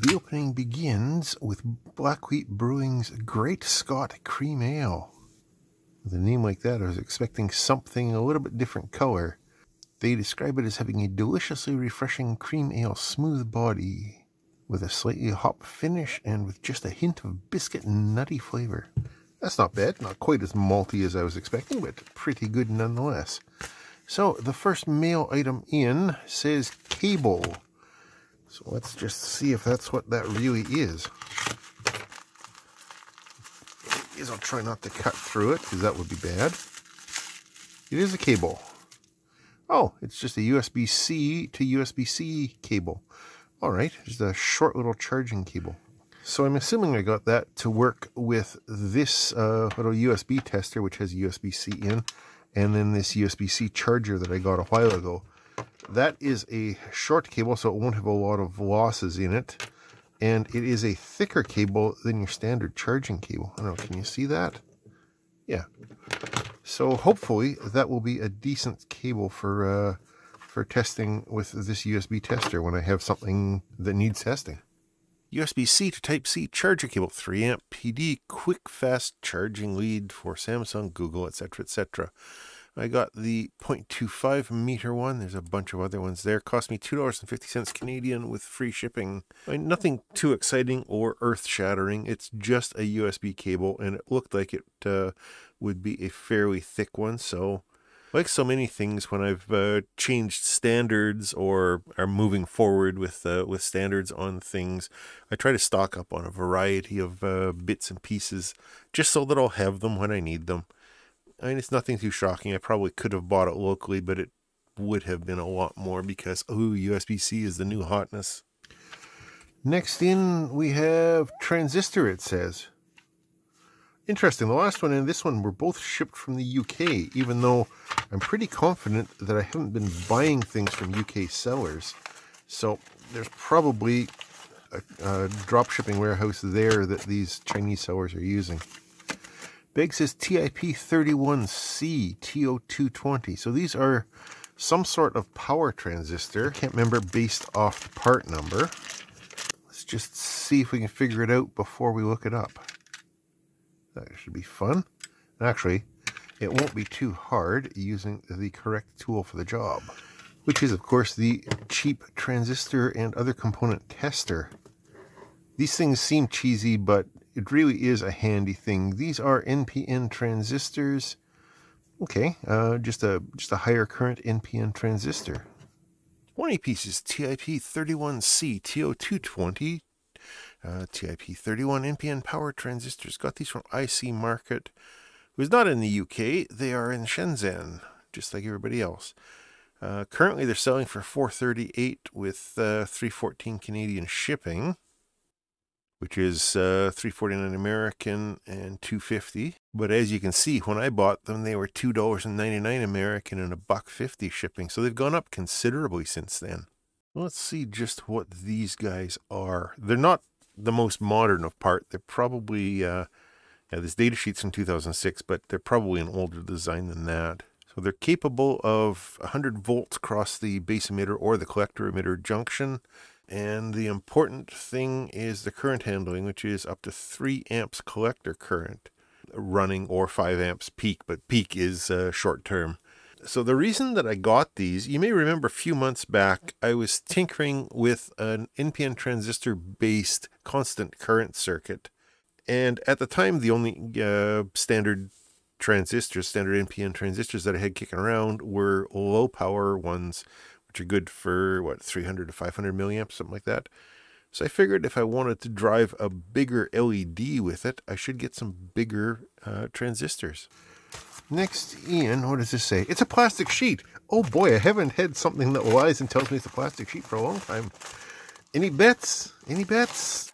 The opening begins with Black Wheat Brewing's Great Scott Cream Ale. With a name like that, I was expecting something a little bit different color. They describe it as having a deliciously refreshing cream ale smooth body with a slightly hop finish and with just a hint of biscuit nutty flavor. That's not bad, not quite as malty as I was expecting, but pretty good nonetheless. So the first mail item in says cable. So let's just see if that's what that really is. Is I'll try not to cut through it because that would be bad. It is a cable. Oh, it's just a USB-C to USB-C cable. All right, just a short little charging cable. So I'm assuming I got that to work with this uh, little USB tester, which has USB-C in, and then this USB-C charger that I got a while ago. That is a short cable, so it won't have a lot of losses in it. And it is a thicker cable than your standard charging cable. I don't know, can you see that? Yeah. So hopefully that will be a decent cable for uh, for testing with this USB tester when I have something that needs testing. USB-C to Type-C charger cable, 3 amp PD, quick fast charging lead for Samsung, Google, etc., etc. I got the 0.25 meter one. There's a bunch of other ones there. Cost me $2.50 Canadian with free shipping. I mean, nothing too exciting or earth shattering. It's just a USB cable, and it looked like it uh, would be a fairly thick one. So, like so many things, when I've uh, changed standards or are moving forward with uh, with standards on things, I try to stock up on a variety of uh, bits and pieces, just so that I'll have them when I need them. I mean, it's nothing too shocking. I probably could have bought it locally, but it would have been a lot more because, oh, USB C is the new hotness. Next in, we have Transistor, it says. Interesting. The last one and this one were both shipped from the UK, even though I'm pretty confident that I haven't been buying things from UK sellers. So there's probably a, a drop shipping warehouse there that these Chinese sellers are using. Big says TIP31C TO220. So these are some sort of power transistor. Can't remember based off the part number. Let's just see if we can figure it out before we look it up. That should be fun. Actually, it won't be too hard using the correct tool for the job, which is, of course, the cheap transistor and other component tester. These things seem cheesy, but it really is a handy thing. These are NPN transistors. Okay, uh, just a just a higher current NPN transistor. 20 pieces TIP 31C TO220 uh, TIP 31 NPN power transistors. Got these from IC Market. Was not in the UK. They are in Shenzhen, just like everybody else. Uh, currently, they're selling for 438 with uh, 314 Canadian shipping which is uh, 349 American and 250. But as you can see, when I bought them, they were $2.99 American and a buck 50 shipping. So they've gone up considerably since then. Let's see just what these guys are. They're not the most modern of part. They're probably, uh, yeah, this data sheet's from 2006, but they're probably an older design than that. So they're capable of 100 volts across the base emitter or the collector emitter junction. And the important thing is the current handling, which is up to 3 amps collector current running or 5 amps peak, but peak is uh, short term. So the reason that I got these, you may remember a few months back, I was tinkering with an NPN transistor based constant current circuit. And at the time, the only uh, standard transistors, standard NPN transistors that I had kicking around were low power ones which are good for what 300 to 500 milliamps, something like that. So I figured if I wanted to drive a bigger LED with it, I should get some bigger uh, transistors. Next, Ian, what does this say? It's a plastic sheet. Oh boy, I haven't had something that lies and tells me it's a plastic sheet for a long time. Any bets? Any bets?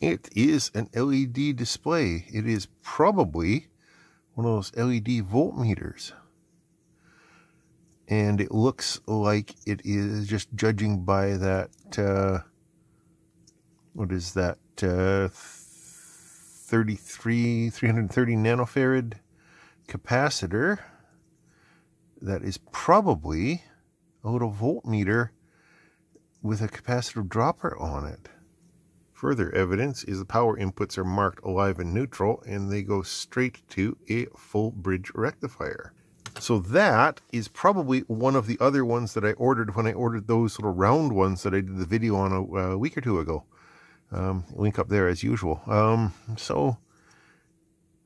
It is an LED display. It is probably one of those LED voltmeters and it looks like it is just judging by that uh, what is that uh, 33 330 nanofarad capacitor that is probably a little voltmeter with a capacitive dropper on it. Further evidence is the power inputs are marked alive and neutral and they go straight to a full bridge rectifier. So that is probably one of the other ones that I ordered when I ordered those little round ones that I did the video on a, a week or two ago. Um, link up there as usual. Um, so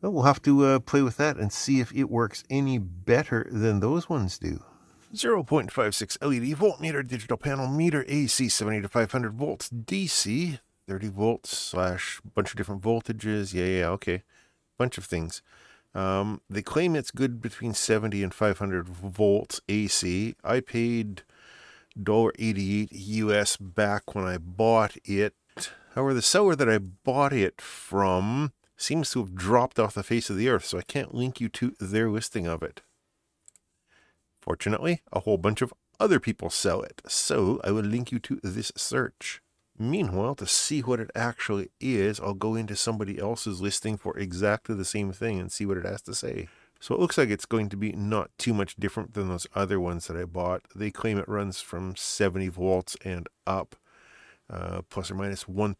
we'll have to uh, play with that and see if it works any better than those ones do. 0.56 LED voltmeter digital panel meter AC 70 to 500 volts DC 30 volts slash bunch of different voltages. Yeah, yeah, okay. Bunch of things. Um, they claim it's good between 70 and 500 volts AC. I paid $1.88 US back when I bought it. However, the seller that I bought it from seems to have dropped off the face of the earth, so I can't link you to their listing of it. Fortunately, a whole bunch of other people sell it, so I will link you to this search. Meanwhile, to see what it actually is, I'll go into somebody else's listing for exactly the same thing and see what it has to say. So it looks like it's going to be not too much different than those other ones that I bought. They claim it runs from 70 volts and up, uh, plus or minus 1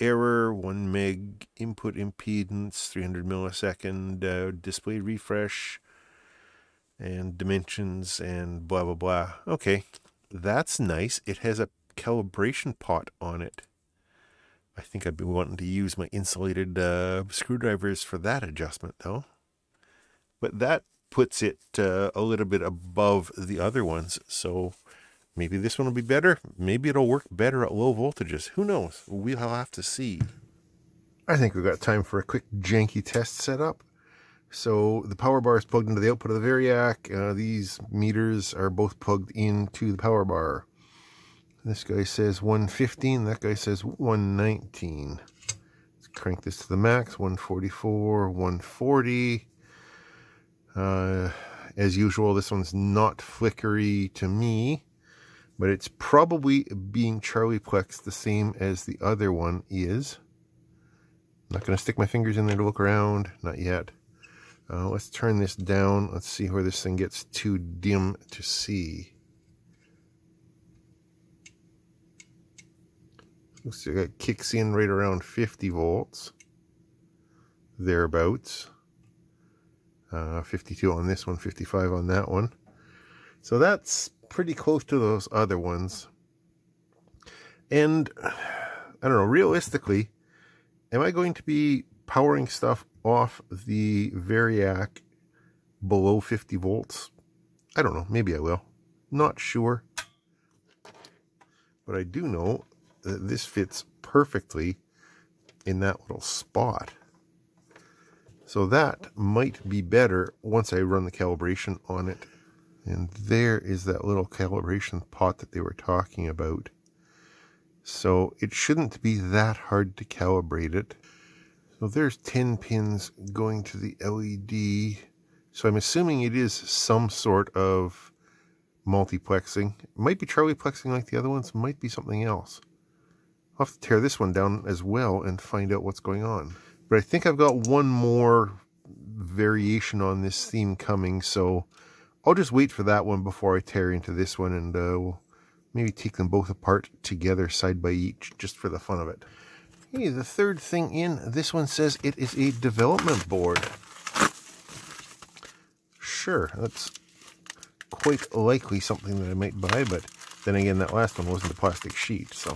error, 1 meg input impedance, 300 millisecond uh, display refresh, and dimensions, and blah, blah, blah. Okay, that's nice. It has a calibration pot on it. I think I'd be wanting to use my insulated uh, screwdrivers for that adjustment though. But that puts it uh, a little bit above the other ones. So maybe this one will be better. Maybe it'll work better at low voltages. Who knows? We'll have to see. I think we've got time for a quick janky test setup. So the power bar is plugged into the output of the Variac. Uh, these meters are both plugged into the power bar. This guy says 115. That guy says 119. Let's crank this to the max. 144, 140. Uh, as usual, this one's not flickery to me, but it's probably being Charlieplex the same as the other one is. I'm not going to stick my fingers in there to look around. Not yet. Uh, let's turn this down. Let's see where this thing gets too dim to see. Like it kicks in right around 50 volts, thereabouts. Uh, 52 on this one, 55 on that one. So that's pretty close to those other ones. And I don't know, realistically, am I going to be powering stuff off the Variac below 50 volts? I don't know, maybe I will. Not sure. But I do know this fits perfectly in that little spot. So that might be better once I run the calibration on it. And there is that little calibration pot that they were talking about. So it shouldn't be that hard to calibrate it. So there's 10 pins going to the LED. So I'm assuming it is some sort of multiplexing. It might be Charlieplexing like the other ones, might be something else. I'll have to tear this one down as well and find out what's going on. But I think I've got one more variation on this theme coming, so I'll just wait for that one before I tear into this one, and uh, we'll maybe take them both apart together side by each, just for the fun of it. Hey, the third thing in, this one says it is a development board. Sure, that's quite likely something that I might buy, but then again, that last one wasn't a plastic sheet, so...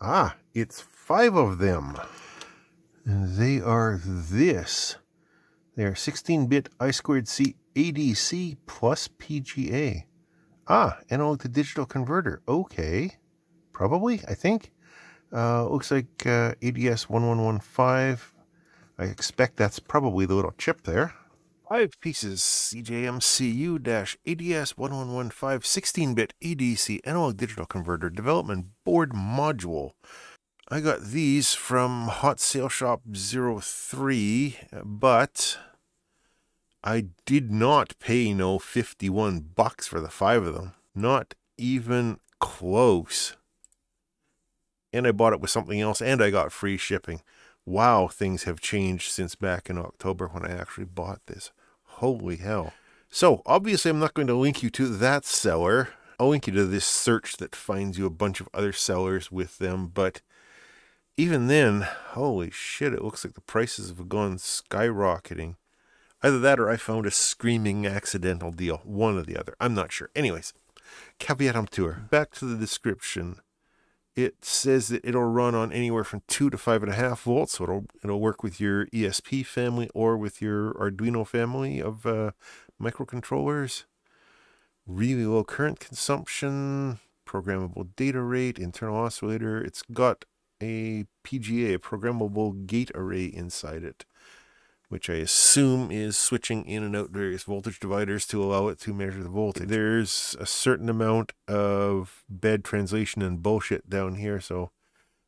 Ah, it's five of them. And they are this. They are 16-bit I squared C ADC plus PGA. Ah, analog to digital converter. Okay. Probably, I think. Uh, looks like uh, ADS 1115. I expect that's probably the little chip there. Five pieces CJMCU-ADS 1115 16-bit ADC analog digital converter development board module. I got these from Hot Sale Shop 03, but I did not pay no 51 bucks for the five of them. Not even close. And I bought it with something else and I got free shipping. Wow, things have changed since back in October when I actually bought this. Holy hell. So, obviously, I'm not going to link you to that seller. I'll link you to this search that finds you a bunch of other sellers with them, but even then, holy shit, it looks like the prices have gone skyrocketing. Either that or I found a screaming accidental deal. One or the other. I'm not sure. Anyways, caveat emptor. Back to the description. It says that it'll run on anywhere from two to five and a half volts, so it'll it'll work with your ESP family or with your Arduino family of uh, microcontrollers. Really low current consumption, programmable data rate, internal oscillator. It's got a PGA, a programmable gate array inside it which I assume is switching in and out various voltage dividers to allow it to measure the voltage. There's a certain amount of bad translation and bullshit down here, so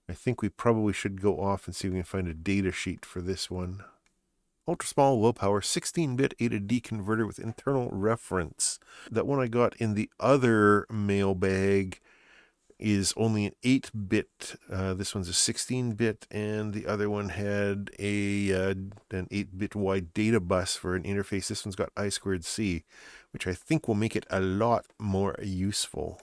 I think we probably should go off and see if we can find a data sheet for this one. Ultra small, low power, 16-bit A to D converter with internal reference. That one I got in the other mailbag is only an 8-bit. Uh, this one's a 16-bit, and the other one had a uh, an 8-bit wide data bus for an interface. This one's got I squared C, which I think will make it a lot more useful.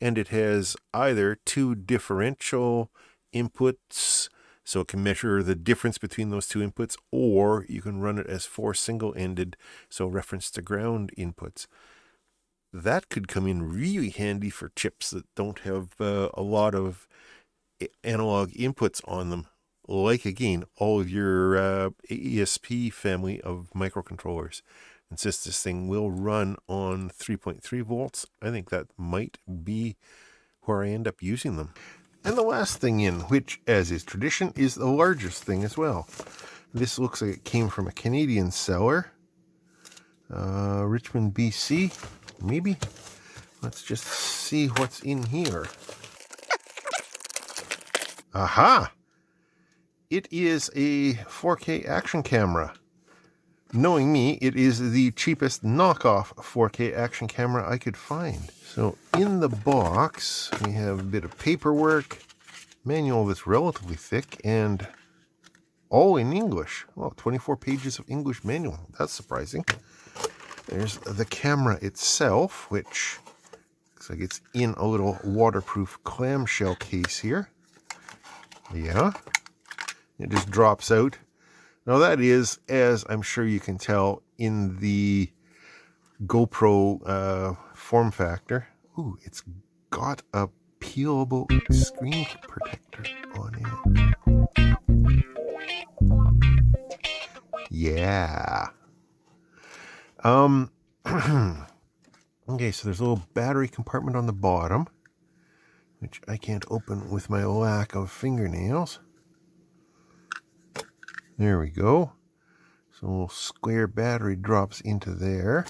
And it has either two differential inputs, so it can measure the difference between those two inputs, or you can run it as four single-ended, so reference to ground inputs that could come in really handy for chips that don't have uh, a lot of analog inputs on them. Like again, all of your uh, ESP family of microcontrollers. And since this thing will run on 3.3 volts, I think that might be where I end up using them. And the last thing in, which, as is tradition, is the largest thing as well. This looks like it came from a Canadian seller, uh, Richmond, BC maybe. Let's just see what's in here. Aha! It is a 4K action camera. Knowing me, it is the cheapest knockoff 4K action camera I could find. So in the box, we have a bit of paperwork, manual that's relatively thick, and all in English. Well, 24 pages of English manual. That's surprising. There's the camera itself, which looks like it's in a little waterproof clamshell case here. Yeah. It just drops out. Now that is, as I'm sure you can tell, in the GoPro uh, form factor. Ooh, it's got a peelable screen protector on it. Yeah. Um, okay, so there's a little battery compartment on the bottom, which I can't open with my lack of fingernails. There we go. So a little square battery drops into there.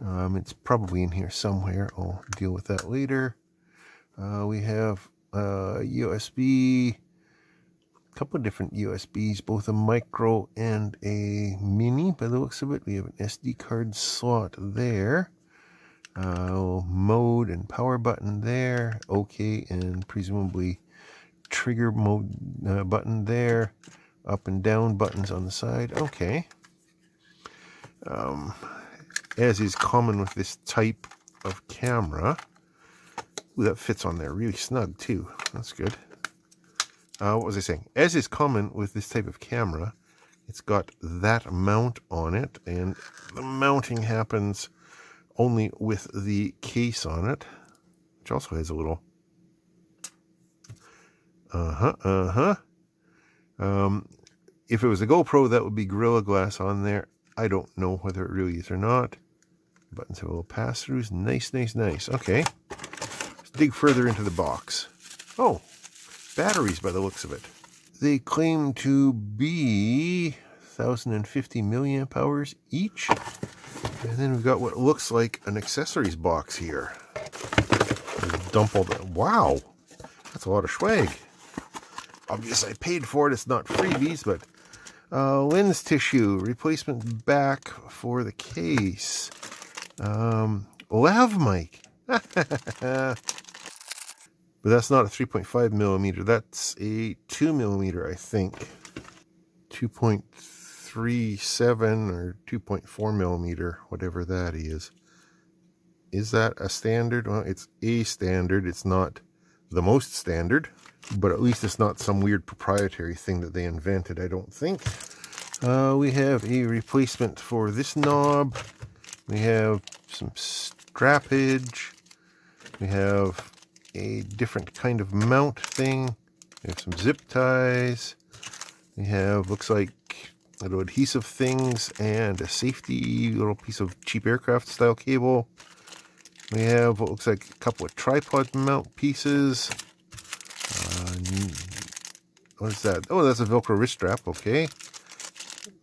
Um, it's probably in here somewhere. I'll deal with that later. Uh, we have a USB couple of different USBs, both a micro and a mini by the looks of it. We have an SD card slot there. Uh, mode and power button there. OK and presumably trigger mode uh, button there. Up and down buttons on the side. Okay. Um, as is common with this type of camera. Ooh, that fits on there really snug too. That's good uh, what was I saying? As is common with this type of camera, it's got that mount on it, and the mounting happens only with the case on it, which also has a little uh-huh, uh-huh. Um, if it was a GoPro, that would be Gorilla Glass on there. I don't know whether it really is or not. Buttons have little pass-throughs. Nice, nice, nice. Okay. Let's dig further into the box. Oh, batteries by the looks of it. They claim to be 1,050 milliamp hours each. And then we've got what looks like an accessories box here. Dump all the... Wow! That's a lot of swag. Obviously, I paid for it. It's not freebies, but... Uh, lens tissue, replacement back for the case. Um, lav mic. But that's not a 3.5 millimeter. That's a 2 millimeter, I think. 2.37 or 2.4 millimeter, whatever that is. Is that a standard? Well, it's a standard. It's not the most standard, but at least it's not some weird proprietary thing that they invented, I don't think. Uh, we have a replacement for this knob. We have some strappage. We have a different kind of mount thing. We have some zip ties. We have, looks like, little adhesive things and a safety little piece of cheap aircraft style cable. We have what looks like a couple of tripod mount pieces. Uh, what is that? Oh, that's a Velcro wrist strap. Okay.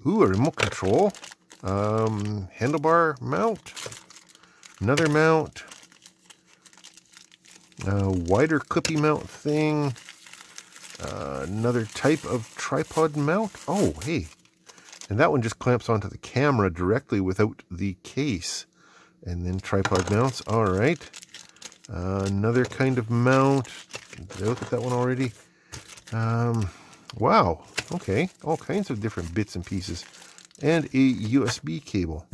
Ooh, a remote control. Um, handlebar mount. Another mount. Wider clippy mount thing. Uh, another type of tripod mount. Oh, hey. And that one just clamps onto the camera directly without the case. And then tripod mounts. All right. Uh, another kind of mount. Did I look at that one already? Um, wow. Okay. All kinds of different bits and pieces. And a USB cable.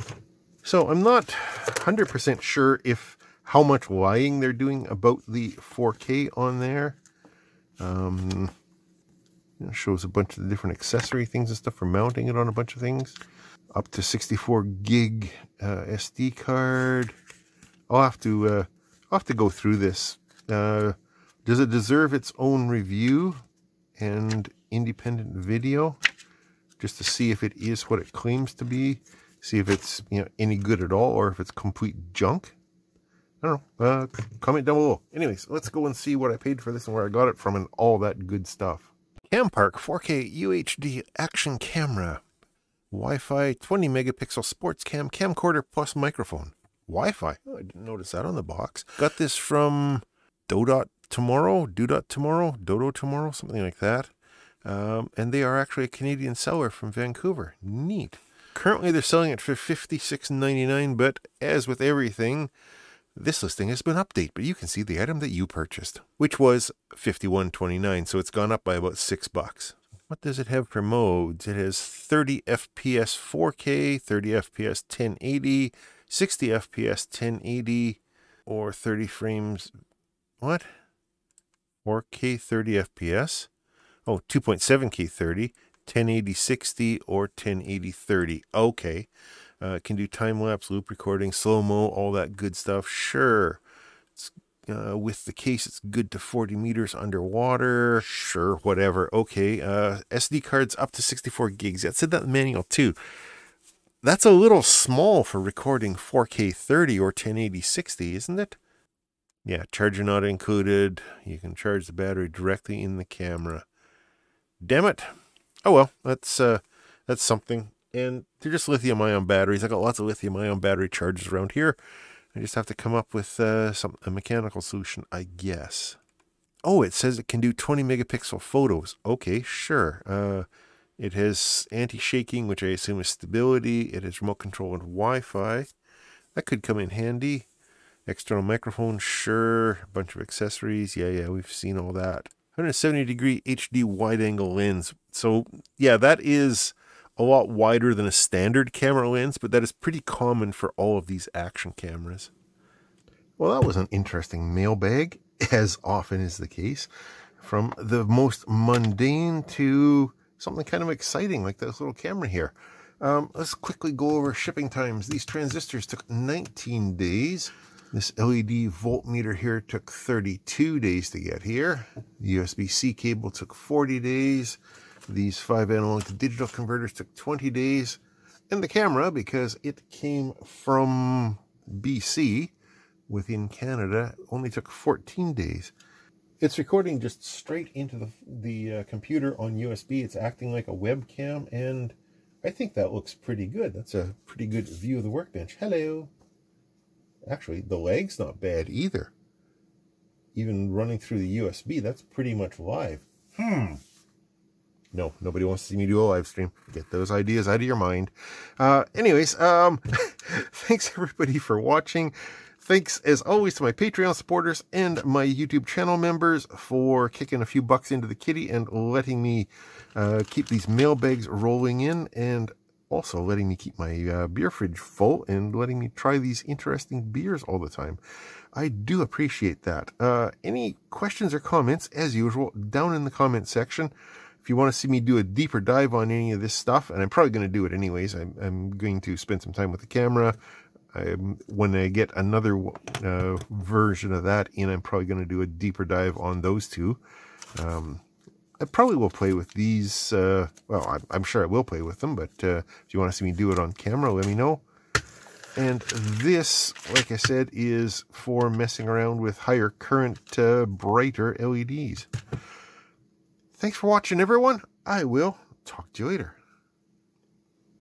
So I'm not 100% sure if how much lying they're doing about the 4K on there. Um, shows a bunch of the different accessory things and stuff for mounting it on a bunch of things up to 64 gig uh, SD card. I'll have to uh, I'll have to go through this. Uh, does it deserve its own review and independent video, just to see if it is what it claims to be? See if it's you know any good at all, or if it's complete junk. I don't know. Uh, comment down below. Anyways, let's go and see what I paid for this and where I got it from and all that good stuff. Campark 4K UHD action camera. Wi-Fi 20 megapixel sports cam camcorder plus microphone. Wi-Fi. Oh, I didn't notice that on the box. Got this from Dodot Tomorrow, Dodot Tomorrow, Dodo Tomorrow, something like that. Um, and they are actually a Canadian seller from Vancouver. Neat. Currently, they're selling it for $56.99, but as with everything, this listing has been updated, but you can see the item that you purchased, which was $51.29, so it's gone up by about six bucks. What does it have for modes? It has 30 FPS 4K, 30 FPS 1080, 60 FPS 1080, or 30 frames. What? 4K 30 FPS? Oh, 2.7K 30, 1080 60, or 1080 30. Okay. Uh, can do time lapse, loop recording, slow mo, all that good stuff. Sure. It's uh, with the case, it's good to 40 meters underwater. Sure, whatever. Okay. Uh, SD cards up to 64 gigs. It said that in the manual too. That's a little small for recording 4K 30 or 1080 60, isn't it? Yeah, charger not included. You can charge the battery directly in the camera. Damn it. Oh well, that's uh, that's something. And they're just lithium ion batteries. I got lots of lithium ion battery chargers around here. I just have to come up with uh, some a mechanical solution, I guess. Oh, it says it can do 20 megapixel photos. Okay, sure. Uh, it has anti-shaking, which I assume is stability. It has remote control and Wi-Fi. That could come in handy. External microphone, sure. A bunch of accessories. Yeah, yeah, we've seen all that. 170 degree HD wide angle lens. So, yeah, that is a lot wider than a standard camera lens, but that is pretty common for all of these action cameras. Well, that was an interesting mailbag, as often is the case. From the most mundane to something kind of exciting, like this little camera here. Um, let's quickly go over shipping times. These transistors took 19 days. This LED voltmeter here took 32 days to get here. The USB-C cable took 40 days. These five analog to digital converters took 20 days. And the camera, because it came from BC within Canada, only took 14 days. It's recording just straight into the, the uh, computer on USB. It's acting like a webcam, and I think that looks pretty good. That's a pretty good view of the workbench. Hello. Actually, the leg's not bad either. Even running through the USB, that's pretty much live. Hmm. No, nobody wants to see me do a live stream. Get those ideas out of your mind. Uh, anyways, um, thanks everybody for watching. Thanks, as always, to my Patreon supporters and my YouTube channel members for kicking a few bucks into the kitty and letting me uh, keep these mailbags rolling in. And also letting me keep my uh, beer fridge full and letting me try these interesting beers all the time. I do appreciate that. Uh, any questions or comments, as usual, down in the comment section. If you want to see me do a deeper dive on any of this stuff, and I'm probably going to do it anyways, I'm, I'm going to spend some time with the camera. I'm, when I get another uh, version of that in, I'm probably going to do a deeper dive on those two. Um, I probably will play with these. Uh, well, I'm, I'm, sure I will play with them, but uh, if you want to see me do it on camera, let me know. And this, like I said, is for messing around with higher current, uh, brighter LEDs. Thanks for watching, everyone. I will talk to you later.